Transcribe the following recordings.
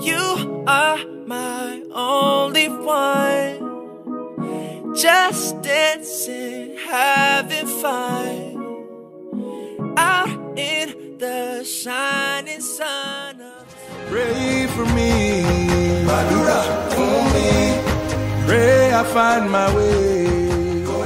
You are my only one. Just dancing, having fun. Out in the shining sun. Pray for me. for me. Pray I find my way.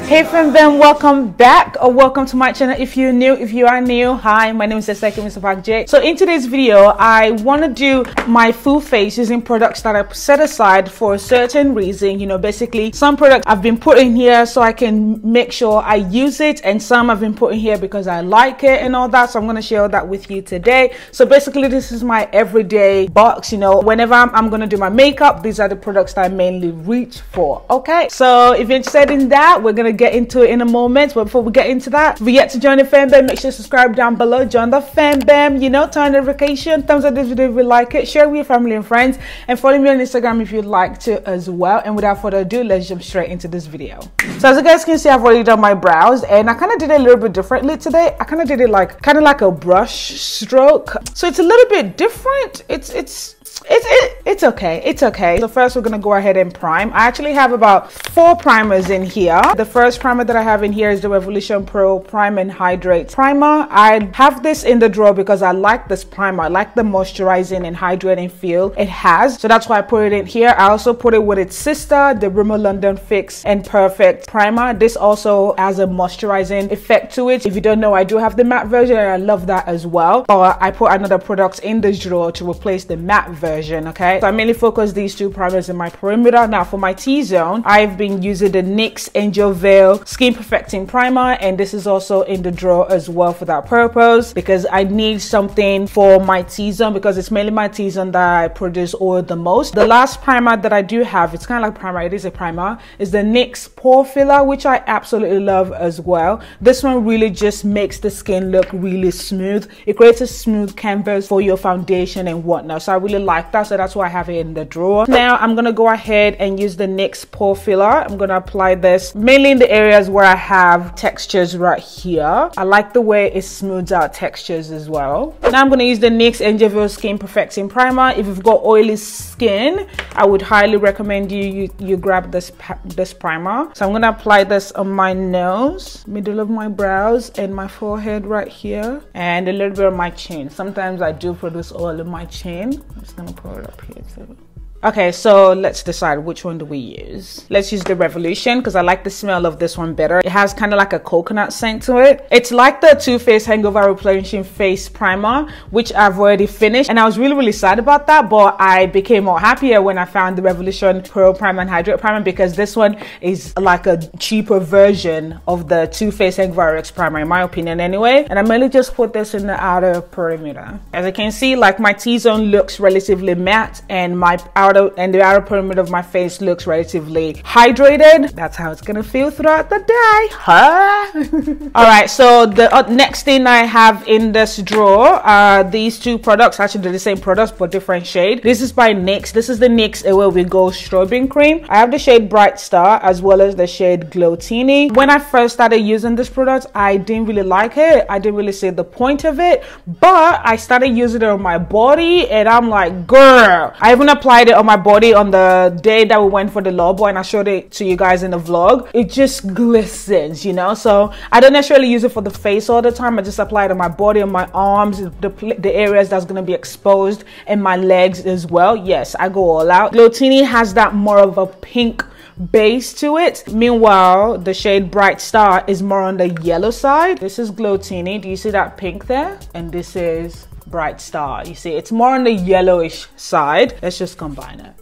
Hey FamBam, welcome back or welcome to my channel. If you're new, if you are new, hi, my name is Eseki MsTopacJay. So in today's video, I want to do my full face using products that I set aside for a certain reason. You know, basically some products I've been putting here so I can make sure I use it and some I've been putting here because I like it and all that. So I'm going to share that with you today. So basically this is my everyday box, you know, whenever I'm, I'm going to do my makeup, these are the products that I mainly reach for. Okay. So if you're interested in that, we're going to get into it in a moment. But before we get into that, if you yet to join the FamBam, make sure to subscribe down below. Join the FamBam, you know, turn notification, thumbs up this video if you like it, share with your family and friends, and follow me on Instagram if you'd like to as well. And without further ado, let's jump straight into this video. So as you guys can see, I've already done my brows and I kind of did it a little bit differently today. I kind of did it like kind of like a brush stroke. So it's a little bit different. It's it's it's it, it's okay. It's okay. So first we're gonna go ahead and prime. I actually have about four primers in here. The first primer that i have in here is the revolution pro prime and hydrate primer. I have this in the drawer because i like this primer. I like the moisturizing and hydrating feel it has. So that's why i put it in here. I also put it with its sister the rimmel london fix and perfect primer. This also has a moisturizing effect to it. If you don't know i do have the matte version and i love that as well. But i put another product in this drawer to replace the matte version version okay? So i mainly focus these two primers in my perimeter. Now for my t-zone i've been using the nyx angel veil skin perfecting primer and this is also in the drawer as well for that purpose because i need something for my t-zone because it's mainly my t-zone that i produce oil the most. The last primer that i do have it's kind of like primer it is a primer is the nyx pore filler which i absolutely love as well. This one really just makes the skin look really smooth. It creates a smooth canvas for your foundation and whatnot. So i really like like that so that's why I have it in the drawer. Now I'm gonna go ahead and use the NYX pore filler. I'm gonna apply this mainly in the areas where I have textures right here. I like the way it smooths out textures as well. Now I'm gonna use the NYX Angel Skin Perfecting Primer. If you've got oily skin I would highly recommend you you, you grab this this primer. So I'm gonna apply this on my nose middle of my brows and my forehead right here and a little bit of my chin. Sometimes I do produce oil in my chin. I'm just gonna pull it up here too. Okay, so let's decide which one do we use. Let's use the Revolution because I like the smell of this one better. It has kind of like a coconut scent to it. It's like the Too Faced Hangover Replenishing Face Primer, which I've already finished. And I was really, really sad about that, but I became more happier when I found the Revolution Pro Prime and Hydrate Primer because this one is like a cheaper version of the Too Faced Hangover X Primer, in my opinion anyway. And I mainly just put this in the outer perimeter. As you can see, like my T-zone looks relatively matte and my outer outer and the outer perimeter of my face looks relatively hydrated. That's how it's gonna feel throughout the day. Huh? All right, so the uh, next thing I have in this drawer are these two products. Actually, they're the same products but different shade. This is by NYX. This is the NYX Away We Glow Strobing Cream. I have the shade Bright Star as well as the shade Glow-Tini. When I first started using this product, I didn't really like it. I didn't really see the point of it, but I started using it on my body and I'm like, girl, I even applied it on my body on the day that we went for the low and I showed it to you guys in the vlog. It just glistens, you know? So I don't necessarily use it for the face all the time. I just apply it on my body, on my arms, the, the areas that's going to be exposed and my legs as well. Yes, I go all out. Glow-Tini has that more of a pink base to it. Meanwhile, the shade Bright Star is more on the yellow side. This is Glow-Tini. Do you see that pink there? And this is bright star. You see, it's more on the yellowish side. Let's just combine it.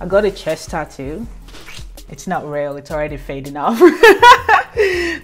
I got a chest tattoo. It's not real, it's already fading off.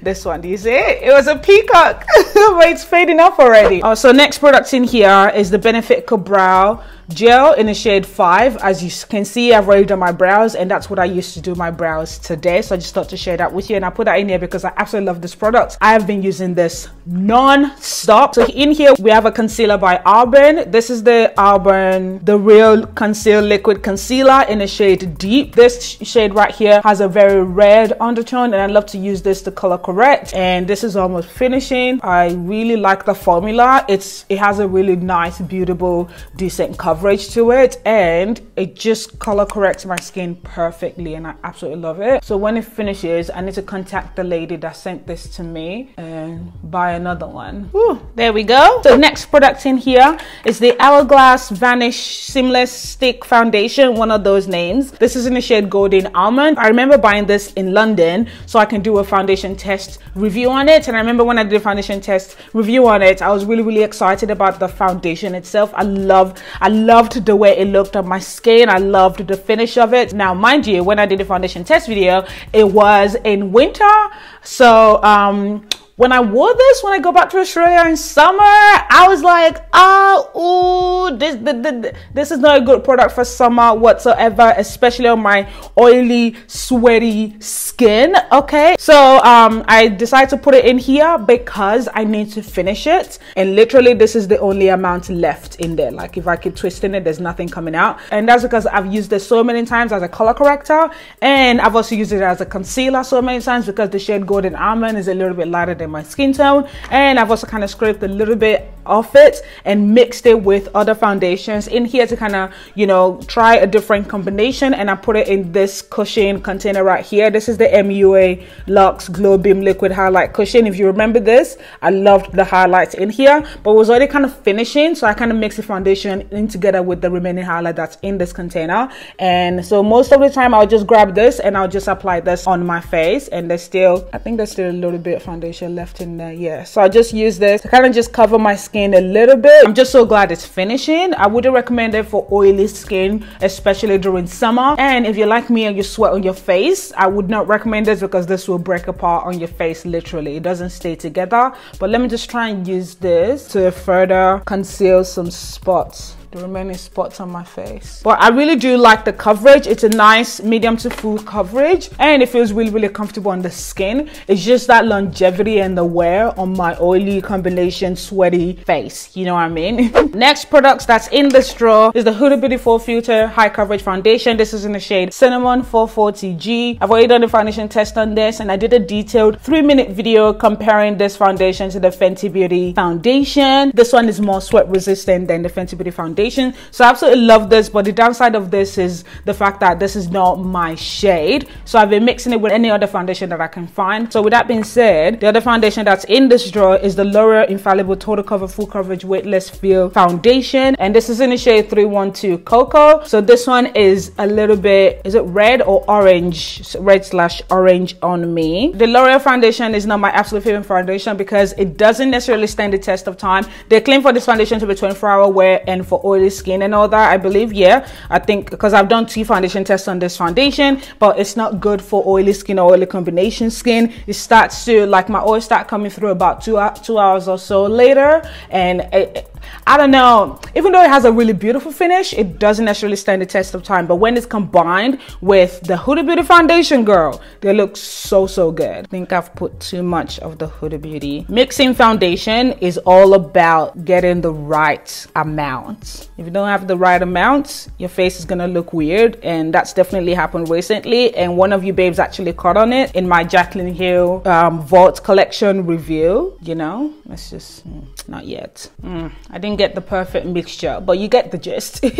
this one, do you see it? It was a peacock, but it's fading off already. Oh, so next product in here is the Benefit Brow gel in the shade 5 as you can see I've already done my brows and that's what I used to do my brows today. So I just thought to share that with you and I put that in here because I absolutely love this product. I have been using this non-stop. So in here we have a concealer by Arbonne this is the Arbonne the real conceal liquid concealer in the shade deep. This shade right here has a very red undertone and I love to use this to color correct. And this is almost finishing. I really like the formula. It's It has a really nice, beautiful, decent coverage to it. And it just color corrects my skin perfectly and I absolutely love it. So when it finishes, I need to contact the lady that sent this to me and buy another one. Whew, there we go. So next product in here is the Hourglass Vanish Seamless Stick Foundation, one of those names. This is in the shade Golden Almond. I remember buying this in London so I can do a foundation test review on it. And I remember when I did a foundation test review on it, I was really, really excited about the foundation itself. I love, I loved the way it looked on my skin. I loved the finish of it. Now, mind you, when I did the foundation test video, it was in winter. So, um, when I wore this when I go back to Australia in summer, I was like, oh, ooh, this, this, this is not a good product for summer whatsoever, especially on my oily, sweaty skin. Okay, so um, I decided to put it in here because I need to finish it, and literally, this is the only amount left in there. Like if I keep twisting it, there's nothing coming out, and that's because I've used this so many times as a color corrector, and I've also used it as a concealer so many times because the shade Golden Almond is a little bit lighter than my skin tone and I've also kind of scraped a little bit off it and mixed it with other foundations in here to kind of you know try a different combination and I put it in this cushion container right here. This is the MUA Luxe Glow Beam Liquid Highlight Cushion. If you remember this I loved the highlights in here but was already kind of finishing so I kind of mixed the foundation in together with the remaining highlight that's in this container. And so most of the time I'll just grab this and I'll just apply this on my face and there's still I think there's still a little bit of foundation left in there yeah. So I just use this to kind of just cover my skin a little bit. I'm just so glad it's finishing. I wouldn't recommend it for oily skin especially during summer. And if you're like me and you sweat on your face I would not recommend this because this will break apart on your face literally. It doesn't stay together. But let me just try and use this to further conceal some spots the remaining spots on my face. But I really do like the coverage. It's a nice medium to full coverage and it feels really, really comfortable on the skin. It's just that longevity and the wear on my oily combination sweaty face. You know what I mean? Next products that's in this drawer is the Huda Beauty Faux Filter High Coverage Foundation. This is in the shade Cinnamon 440G. I've already done a foundation test on this and I did a detailed three minute video comparing this foundation to the Fenty Beauty foundation. This one is more sweat resistant than the Fenty Beauty foundation so i absolutely love this but the downside of this is the fact that this is not my shade. So i've been mixing it with any other foundation that i can find. So with that being said the other foundation that's in this drawer is the l'oreal infallible total cover full coverage weightless feel foundation. And this is in the shade 312 cocoa. So this one is a little bit is it red or orange? Red slash orange on me. The l'oreal foundation is not my absolute favorite foundation because it doesn't necessarily stand the test of time. They claim for this foundation to be 24 hour wear and for oily skin and all that i believe yeah. I think because i've done two foundation tests on this foundation but it's not good for oily skin or oily combination skin. It starts to like my oil start coming through about two, two hours or so later and it, I don't know. Even though it has a really beautiful finish, it doesn't necessarily stand the test of time. But when it's combined with the Huda Beauty foundation, girl, they look so, so good. I think I've put too much of the Huda Beauty. Mixing foundation is all about getting the right amount. If you don't have the right amount, your face is gonna look weird. And that's definitely happened recently. And one of you babes actually caught on it in my Jaclyn Hill um, Vault collection review. You know, let's just, mm, not yet. Mm, I didn't get the perfect mixture, but you get the gist.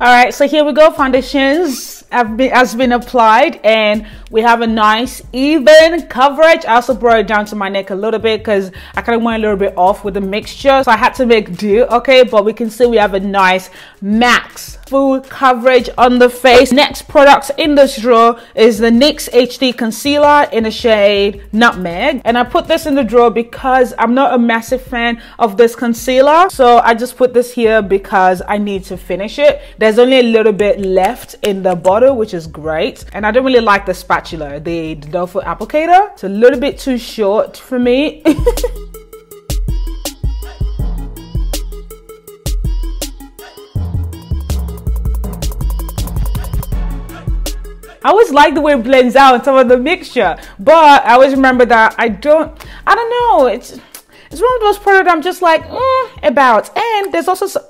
All right, so here we go. Foundations have been, has been applied and we have a nice even coverage. I also brought it down to my neck a little bit because I kind of went a little bit off with the mixture. So I had to make do, okay? But we can see we have a nice max full coverage on the face. Next product in this drawer is the NYX HD Concealer in the shade Nutmeg. And I put this in the drawer because I'm not a massive fan of this concealer. So I just put this here because I need to finish it. There's only a little bit left in the bottle, which is great. And I don't really like the spatula, the doe foot applicator. It's a little bit too short for me. I always like the way it blends out some of the mixture, but I always remember that I don't, I don't know, it's, it's one of those products I'm just like, mm, about. And there's also,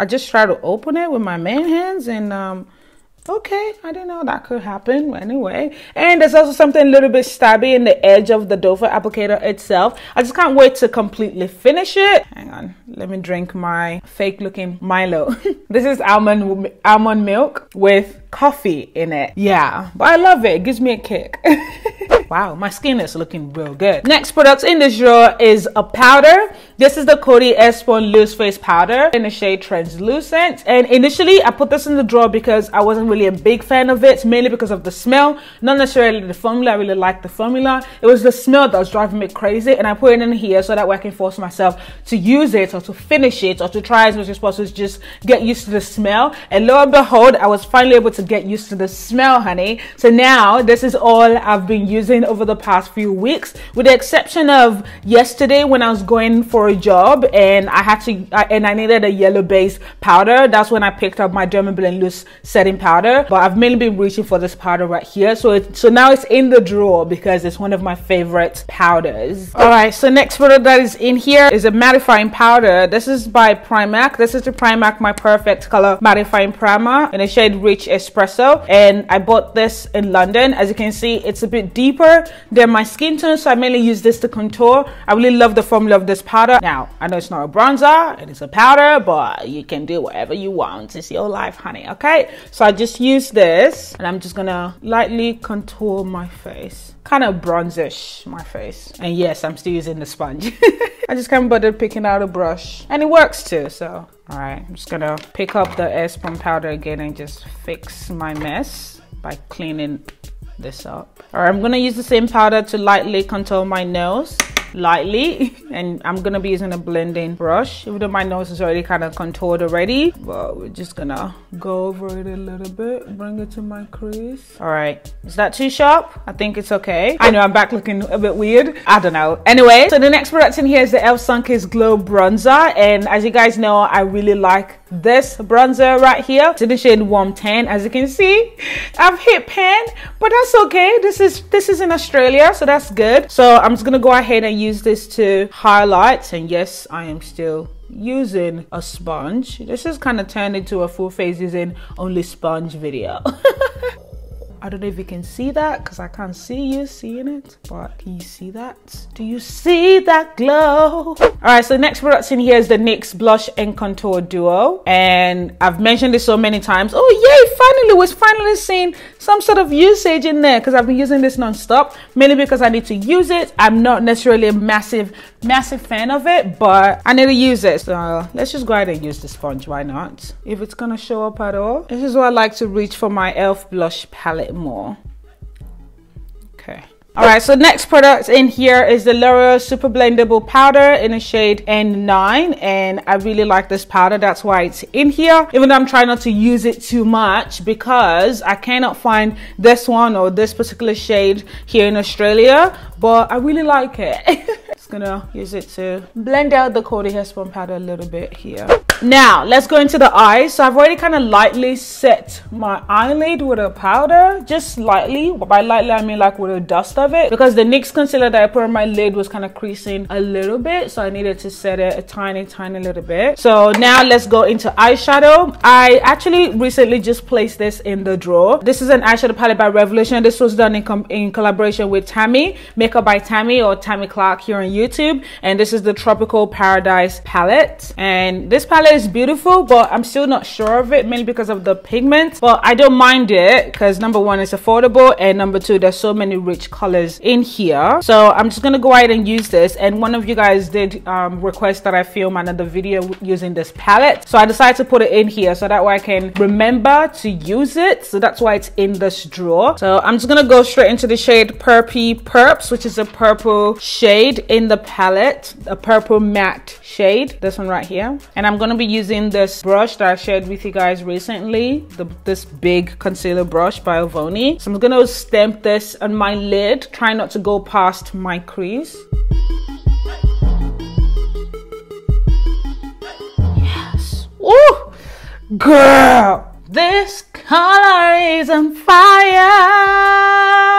I just try to open it with my man hands and um, okay i didn't know that could happen anyway. And there's also something a little bit stabby in the edge of the foot applicator itself. I just can't wait to completely finish it. Hang on let me drink my fake looking milo. This is almond almond milk with coffee in it. Yeah but i love it. It gives me a kick wow my skin is looking real good next product in this drawer is a powder this is the Coty Airspun loose face powder in the shade translucent and initially i put this in the drawer because i wasn't really a big fan of it, mainly because of the smell, not necessarily the formula. I really like the formula. It was the smell that was driving me crazy, and I put it in here so that way I can force myself to use it or to finish it or to try as much as possible to just get used to the smell. And lo and behold, I was finally able to get used to the smell, honey. So now this is all I've been using over the past few weeks, with the exception of yesterday when I was going for a job and I had to, and I needed a yellow base powder. That's when I picked up my Dermablend loose setting powder. But I've mainly been reaching for this powder right here. So it, so now it's in the drawer because it's one of my favorite powders. All right so next product that is in here is a mattifying powder. This is by Primark this is the Primark my perfect color mattifying primer in a shade rich espresso. And I bought this in London. As you can see it's a bit deeper than my skin tone so I mainly use this to contour I really love the formula of this powder now I know it's not a bronzer it is a powder but you can do whatever you want it's your life honey okay so I just use this and I'm just gonna lightly contour my face. Kind of bronzish my face. And yes, I'm still using the sponge. I just can't bother picking out a brush. And it works too, so. All right, I'm just gonna pick up the Airspun powder again and just fix my mess by cleaning this up. All right, I'm gonna use the same powder to lightly contour my nose lightly. And I'm gonna be using a blending brush. Even though my nose is already kind of contoured already but we're just gonna go over it a little bit bring it to my crease. All right is that too sharp? I think it's okay. I know I'm back looking a bit weird. I don't know. Anyway so the next product in here is the e.l.f. Sunkissed Glow Bronzer. And as you guys know I really like this bronzer right here. In the shade warm tan as you can see. I've hit pan but that's okay. This is this is in Australia so that's good. So I'm just gonna go ahead and use this to highlight. And yes I am still using a sponge. This is kind of turned into a full face using only sponge video I don't know if you can see that because I can't see you seeing it, but can you see that? Do you see that glow? All right, so next product in here is the NYX Blush and Contour Duo. And I've mentioned this so many times. Oh yay, finally, was finally seeing some sort of usage in there because I've been using this non-stop, mainly because I need to use it. I'm not necessarily a massive, massive fan of it, but I need to use it. So let's just go ahead and use the sponge, why not? If it's gonna show up at all. This is why I like to reach for my e.l.f. blush palette more. Okay. All right, so next product in here is the L'Oreal Super Blendable Powder in a shade N9. And I really like this powder. That's why it's in here. Even though I'm trying not to use it too much because I cannot find this one or this particular shade here in Australia. But I really like it. Just gonna use it to blend out the Coty Airspun powder a little bit here. Now, let's go into the eyes. So I've already kind of lightly set my eyelid with a powder, just lightly. By lightly, I mean like with a dust of it because the NYX concealer that I put on my lid was kind of creasing a little bit. So I needed to set it a tiny, tiny little bit. So now let's go into eyeshadow. I actually recently just placed this in the drawer. This is an eyeshadow palette by Revolution. This was done in, in collaboration with Tammi, Makeup by Tammi or Tammi Clark here on YouTube YouTube and this is the Tropical Paradise palette and this palette is beautiful but I'm still not sure of it mainly because of the pigment. But I don't mind it because number one it's affordable and number two there's so many rich colors in here. So I'm just gonna go ahead and use this and one of you guys did um, request that I film another video using this palette. So I decided to put it in here so that way I can remember to use it. So that's why it's in this drawer. So I'm just gonna go straight into the shade Purpy Purps which is a purple shade in the palette, a purple matte shade, this one right here. And I'm gonna be using this brush that I shared with you guys recently, the, this big concealer brush by Avoni. So I'm gonna stamp this on my lid, try not to go past my crease. Yes. Ooh, girl, this color is on fire.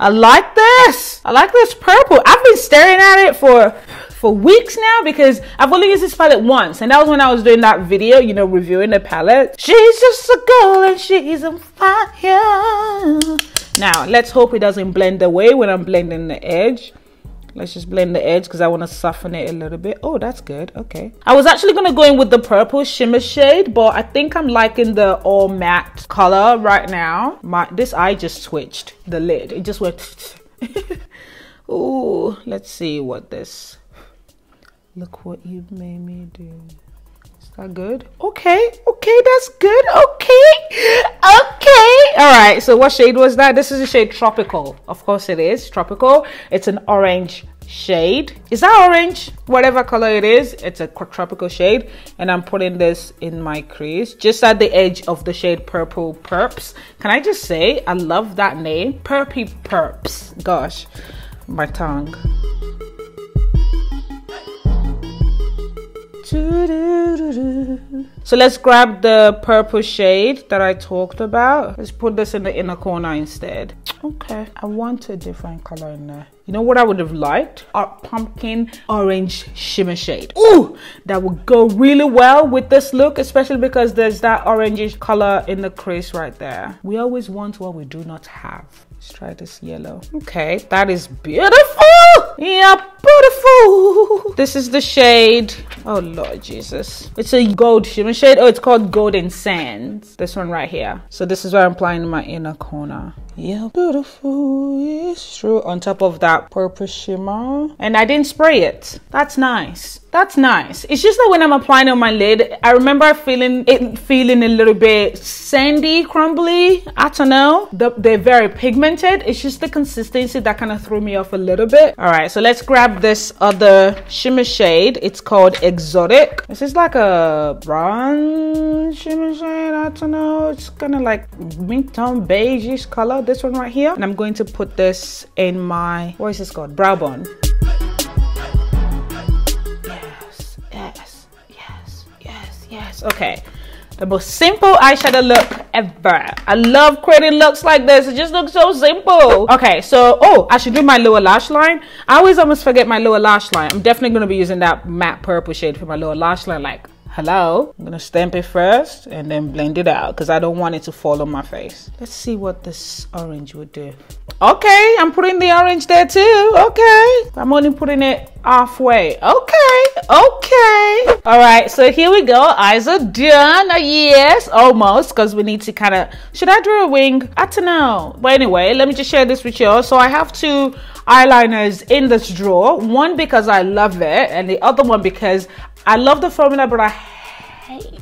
I like this. I like this purple. I've been staring at it for for weeks now because I've only used this palette once and that was when I was doing that video, you know, reviewing the palette. She's just a girl and she's on fire. Now, let's hope it doesn't blend away when I'm blending the edge. Let's just blend the edge because I want to soften it a little bit. Oh, that's good. Okay. I was actually going to go in with the purple shimmer shade, but I think I'm liking the all matte color right now. My This eye just switched, the lid. It just went... Oh, let's see what this... Look what you made me do. That good? Okay, okay, that's good. Okay, okay. All right, so what shade was that? This is a shade Tropical. Of course it is, Tropical. It's an orange shade. Is that orange? Whatever color it is, it's a tropical shade. And I'm putting this in my crease, just at the edge of the shade Purple Perps. Can I just say, I love that name, Purpy Perps. Gosh, my tongue. So let's grab the purple shade that I talked about. Let's put this in the inner corner instead. Okay, I want a different color in there. You know what I would have liked? A pumpkin orange shimmer shade. Ooh, that would go really well with this look, especially because there's that orangish color in the crease right there. We always want what we do not have. Let's try this yellow. Okay, that is beautiful. Yeah, beautiful. This is the shade. Oh, Lord Jesus. It's a gold shimmer shade. Oh, it's called Golden Sands. This one right here. So this is what I'm applying in my inner corner. Yeah, beautiful. It's true. On top of that purple shimmer. And I didn't spray it. That's nice. That's nice. It's just that when I'm applying on my lid, I remember feeling it feeling a little bit sandy, crumbly. I don't know. The, they're very pigmented. It's just the consistency that kind of threw me off a little bit. All right, so let's grab this other shimmer shade. It's called Exotic. This is like a bronze shimmer shade. I don't know. It's kind of like mint tone beigeish color. This one right here. And I'm going to put this in my, what is this called? Brow bone. Yes, yes, yes, yes, yes okay the most simple eyeshadow look ever. I love creating looks like this. It just looks so simple. Okay so oh i should do my lower lash line. I always almost forget my lower lash line. I'm definitely going to be using that matte purple shade for my lower lash line like hello? I'm gonna stamp it first and then blend it out because i don't want it to fall on my face. Let's see what this orange would do. Okay i'm putting the orange there too. Okay. I'm only putting it halfway. Okay. Okay. All right so here we go. Eyes are done. Yes almost because we need to kind of should i draw a wing? I don't know. But anyway let me just share this with you so i have two eyeliners in this drawer one because i love it and the other one because I love the formula, but I hate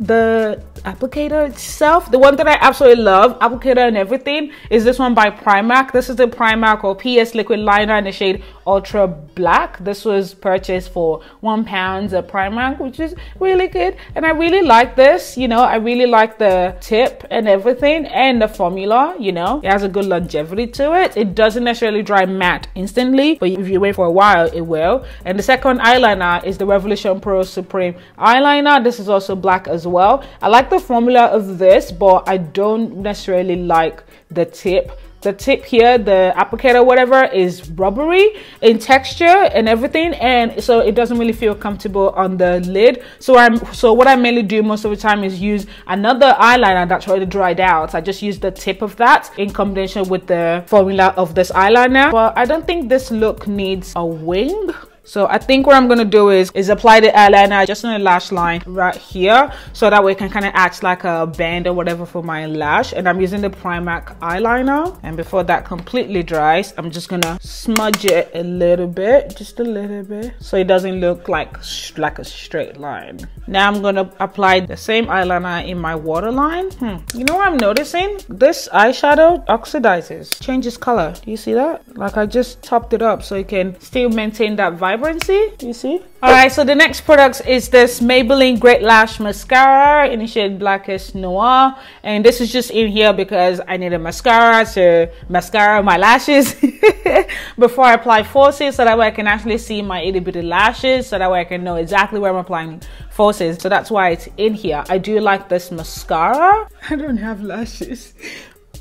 the applicator itself. The one that i absolutely love applicator and everything is this one by primark. This is the primark or ps liquid liner in the shade ultra black. This was purchased for one pound at primark which is really good. And i really like this you know i really like the tip and everything and the formula you know. It has a good longevity to it. It doesn't necessarily dry matte instantly but if you wait for a while it will. And the second eyeliner is the revolution pro supreme eyeliner. This is also black as well. I like the formula of this, but I don't necessarily like the tip. The tip here, the applicator, whatever, is rubbery in texture and everything, and so it doesn't really feel comfortable on the lid. So I'm so what I mainly do most of the time is use another eyeliner that's already dried out. I just use the tip of that in combination with the formula of this eyeliner. But I don't think this look needs a wing so I think what I'm gonna do is is apply the eyeliner just on the lash line right here. So that way it can kind of act like a band or whatever for my lash. And I'm using the Primark eyeliner. And before that completely dries I'm just gonna smudge it a little bit just a little bit. So it doesn't look like like a straight line. Now I'm gonna apply the same eyeliner in my waterline. Hmm. you know what I'm noticing? This eyeshadow oxidizes changes color. Do you see that? Like I just topped it up so it can still maintain that vibe vibrancy. You see? All right, so the next product is this Maybelline Great Lash Mascara in the shade Blackest Noir. And this is just in here because I need a mascara to mascara my lashes before I apply falsies so that way I can actually see my itty bitty lashes so that way I can know exactly where I'm applying falsies. So that's why it's in here. I do like this mascara. I don't have lashes.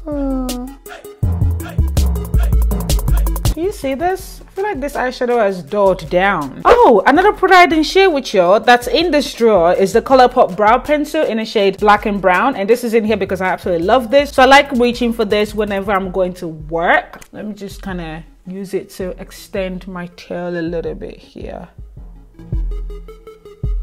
Oh. You see this? I feel like this eyeshadow has dulled down. Oh, another product I didn't share with y'all that's in this drawer is the Colourpop Brow Pencil in a shade black and brown. And this is in here because I absolutely love this. So I like reaching for this whenever I'm going to work. Let me just kind of use it to extend my tail a little bit here.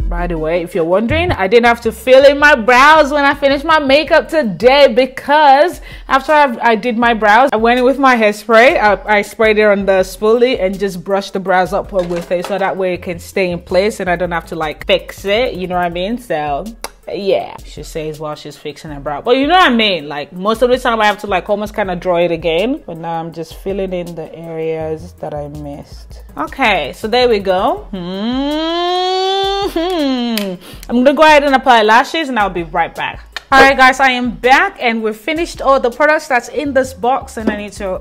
By the way, if you're wondering, I didn't have to fill in my brows when I finished my makeup today because after I, I did my brows, I went in with my hairspray. I, I sprayed it on the spoolie and just brushed the brows up with it so that way it can stay in place and I don't have to like fix it. You know what I mean? So yeah she says while she's fixing her brow but you know what i mean like most of the time i have to like almost kind of draw it again but now i'm just filling in the areas that i missed okay so there we go mm -hmm. Mm-hmm. i'm gonna go ahead and apply lashes and i'll be right back. All right guys i am back and we've finished all the products that's in this box and i need to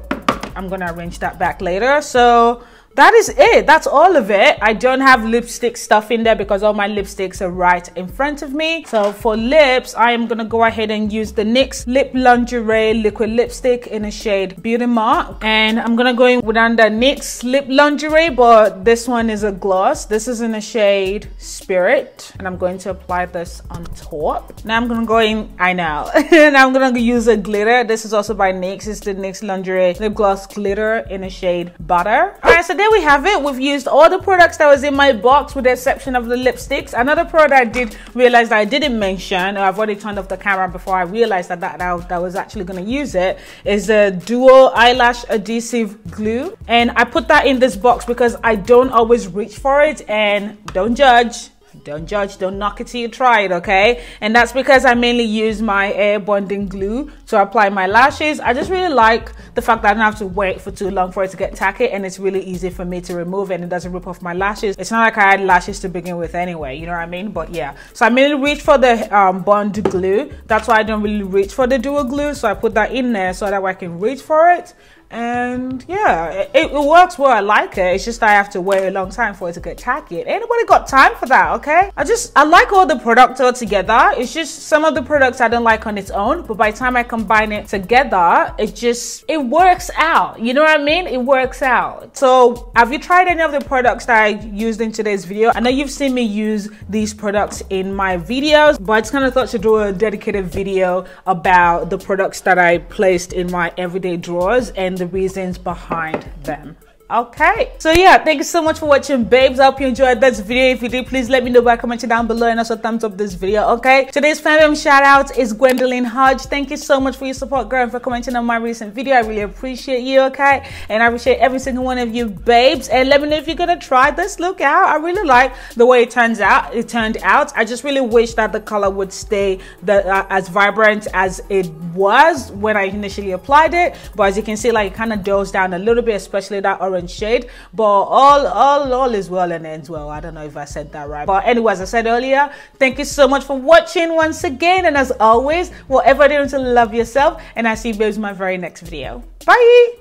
i'm gonna arrange that back later. So that is it. That's all of it. I don't have lipstick stuff in there because all my lipsticks are right in front of me. So for lips i am gonna go ahead and use the nyx lip lingerie liquid lipstick in a shade beauty mark. And i'm gonna go in with under nyx lip lingerie but this one is a gloss. This is in a shade spirit. And i'm going to apply this on top. Now i'm gonna go in i know. And i'm gonna use a glitter. This is also by nyx. It's the nyx lingerie lip gloss glitter in a shade butter. All right so there we have it. We've used all the products that was in my box with the exception of the lipsticks. Another product I did realize that I didn't mention, uh, I've already turned off the camera before I realized that that, that, that was actually going to use it, is a Duo eyelash adhesive glue. And I put that in this box because I don't always reach for it and don't judge don't judge, don't knock it till you try it, okay? And that's because I mainly use my air bonding glue to apply my lashes. I just really like the fact that I don't have to wait for too long for it to get tacky and it's really easy for me to remove it and it doesn't rip off my lashes. It's not like I had lashes to begin with anyway, you know what I mean? But yeah, so I mainly reach for the um, bond glue. That's why I don't really reach for the Duo glue. So I put that in there so that I can reach for it and yeah it, it, works well. I like it. It's just i have to wait a long time for it to get tacky anybody got time for that okay? I just i like all the products all together it's just some of the products i don't like on its own but by the time i combine it together it just it works out. You know what i mean? It works out. So have you tried any of the products that i used in today's video? I know you've seen me use these products in my videos but i just kind of thought to do a dedicated video about the products that i placed in my everyday drawers and the reasons behind them okay. So yeah thank you so much for watching babes. I hope you enjoyed this video. If you did please let me know by commenting down below and also thumbs up this video okay? Today's FamBam shout out is gwendolyn hodge. Thank you so much for your support girl and for commenting on my recent video. I really appreciate you okay? And i appreciate every single one of you babes. And let me know if you're gonna try this look out. I really like the way it turns out it turned out. I just really wish that the color would stay the uh, as vibrant as it was when i initially applied it. But as you can see like it kind of dulls down a little bit especially that orange different shade but all all all is well and ends well. I don't know if i said that right. But anyway as i said earlier thank you so much for watching once again. And as always whatever doing to love yourself. And i see you in my very next video. Bye.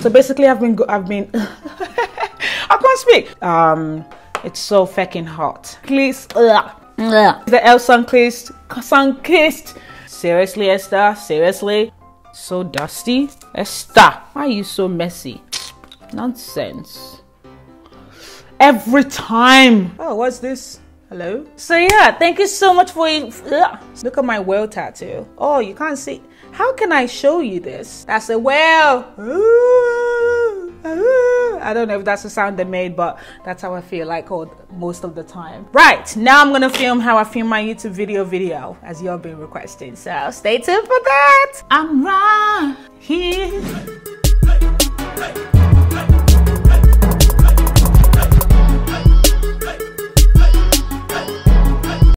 So basically i've been i've been i can't speak. Um it's so fucking hot. Please ugh, ugh. the l sun kissed sun kissed seriously esther seriously. So dusty. Esther why are you so messy Nonsense. Every time. Oh, what's this? Hello? So yeah, thank you so much for. Look at my whale tattoo. Oh, you can't see. How can I show you this? That's a whale. I don't know if that's the sound they made, but that's how I feel like all, most of the time. Right, now I'm gonna film how I film my YouTube video video as you've been requesting. So stay tuned for that. I'm right here.